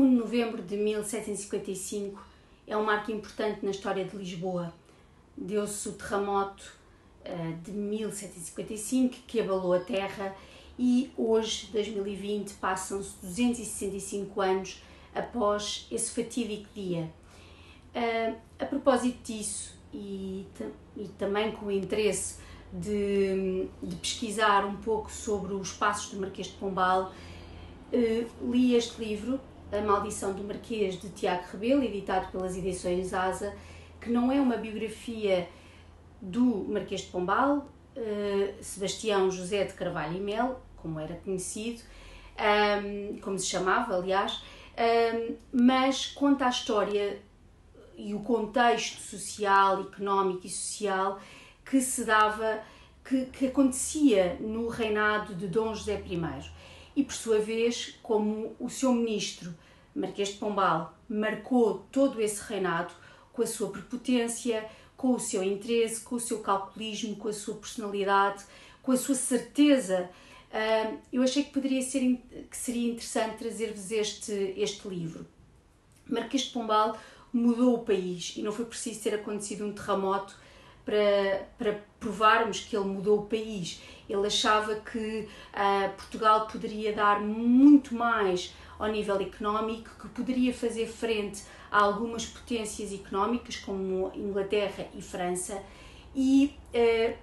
1 de novembro de 1755 é um marco importante na história de Lisboa. Deu-se o terremoto uh, de 1755 que abalou a terra e hoje, 2020, passam-se 265 anos após esse fatídico dia. Uh, a propósito disso, e, e também com o interesse de, de, pesquisar um pouco sobre os passos do Marquês de Pombal, uh, li este livro, A Maldição do Marquês, de Tiago Rebelo, editado pelas edições Asa, que não é uma biografia do Marquês de Pombal, uh, Sebastião José de Carvalho e Mel, como era conhecido, como se chamava, aliás, mas conta a história e o contexto social, económico e social que se dava, que, que acontecia no reinado de Dom José I. E por sua vez, como o seu ministro, Marquês de Pombal, marcou todo esse reinado com a sua prepotência, com o seu interesse, com o seu calculismo, com a sua personalidade, com a sua certeza. eu achei que poderia ser que seria interessante trazer-vos este, este livro. Marquês de Pombal mudou o país e não foi preciso ter acontecido um terremoto para, para provarmos que ele mudou o país. Ele achava que uh, Portugal poderia dar muito mais ao nível económico, que poderia fazer frente a algumas potências económicas como Inglaterra e França e uh,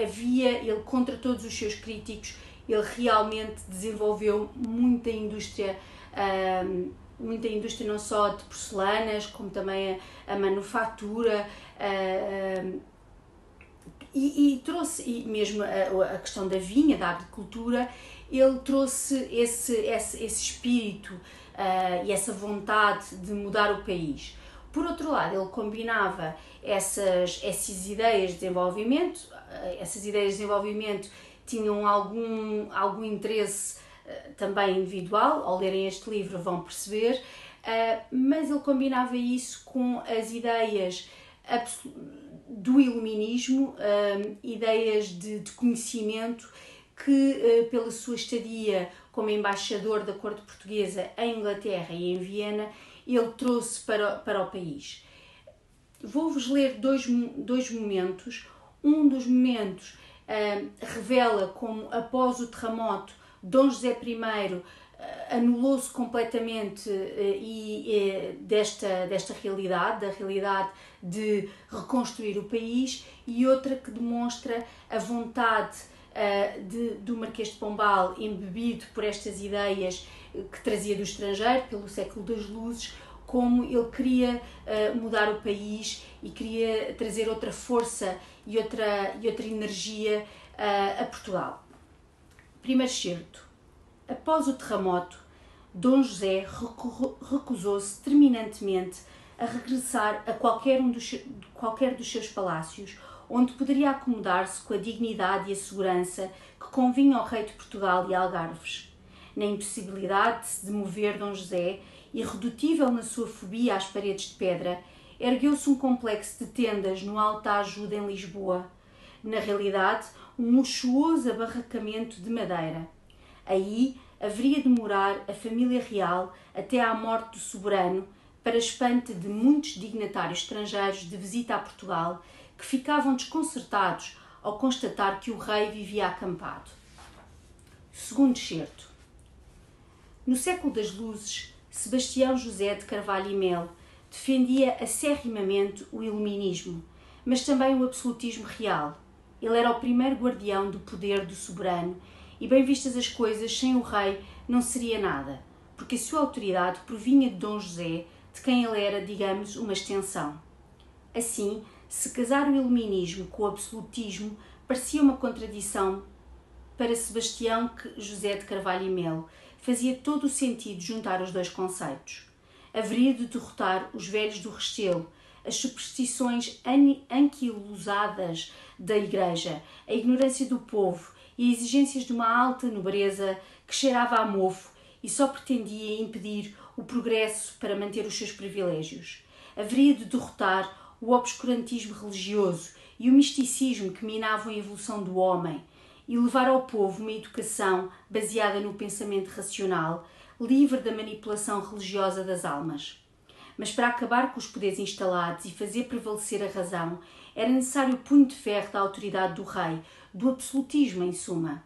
havia, ele contra todos os seus críticos, ele realmente desenvolveu muita indústria uh, muita indústria não só de porcelanas, como também a, a manufatura, e, e, trouxe, e mesmo a, a, questão da vinha, da agricultura, ele trouxe esse, esse, esse espírito uh, e essa vontade de mudar o país. Por outro lado, ele combinava essas, essas ideias de desenvolvimento, essas ideias de desenvolvimento tinham algum, algum interesse eh, também individual, ao lerem este livro vão perceber, uh, mas ele combinava isso com as ideias do iluminismo, uh, ideias de, de, conhecimento que, uh, pela sua estadia como embaixador da corte portuguesa em Inglaterra e em Viena, ele trouxe para, para o país. Vou-vos ler dois, dois momentos. Um dos momentos revela como, após o terremoto, Dom José I eh, anulou-se completamente eh, e, eh, desta, desta realidade, da realidade de reconstruir o país, e outra que demonstra a vontade de, do Marquês de Pombal, embebido por estas ideias que trazia do estrangeiro, pelo século das luzes, como ele queria mudar o país e queria trazer outra força e outra, e outra energia a Portugal. Primeiro certo. Após o terremoto, Dom José recusou-se terminantemente a regressar a qualquer, um dos, qualquer dos seus palácios, onde poderia acomodar-se com a dignidade e a segurança que convinha ao rei de Portugal e Algarves. Na impossibilidade de se mover Dom José, irredutível na sua fobia às paredes de pedra, ergueu-se um complexo de tendas no Alta Ajuda em Lisboa. Na realidade, um luxuoso abarracamento de madeira. Aí haveria de morar a família real até à morte do soberano, para espanto de muitos dignatários estrangeiros de visita a Portugal, que ficavam desconcertados ao constatar que o rei vivia acampado. Segundo certo. No século das luzes, Sebastião José de Carvalho e Mel defendia acerrimamente o iluminismo, mas também o absolutismo real ele era o primeiro guardião do poder do soberano e, bem vistas as coisas, sem o rei não seria nada, porque a sua autoridade provinha de Dom José, de quem ele era, digamos, uma extensão. Assim, se casar o iluminismo com o absolutismo parecia uma contradição para Sebastião que José de Carvalho e Melo. Fazia todo o sentido juntar os dois conceitos. Haveria de derrotar os velhos do Restelo, as superstições anquilosadas da Igreja, a ignorância do povo e as exigências de uma alta nobreza que cheirava a mofo e só pretendia impedir o progresso para manter os seus privilégios. Haveria de derrotar o obscurantismo religioso e o misticismo que minavam a evolução do homem e levar ao povo uma educação baseada no pensamento racional, livre da manipulação religiosa das almas. Mas para acabar com os poderes instalados e fazer prevalecer a razão, era necessário o punho de ferro da autoridade do rei, do absolutismo em suma.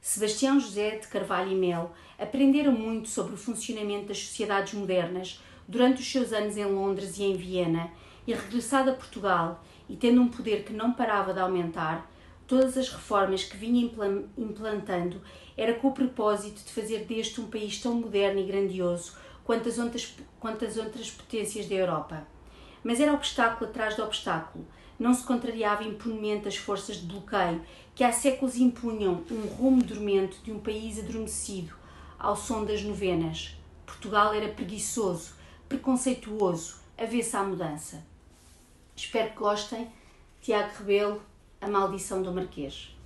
Sebastião José de Carvalho e Mel aprendera muito sobre o funcionamento das sociedades modernas durante os seus anos em Londres e em Viena, e regressado a Portugal e tendo um poder que não parava de aumentar, todas as reformas que vinha implantando era com o propósito de fazer deste um país tão moderno e grandioso quanto as outras, quanto as outras potências da Europa. Mas era obstáculo atrás de obstáculo. Não se contrariava impunemente as forças de bloqueio que há séculos impunham um rumo dormente de um país adormecido ao som das novenas. Portugal era preguiçoso, preconceituoso, avesso à mudança. Espero que gostem. Tiago Rebelo, A Maldição do Marquês.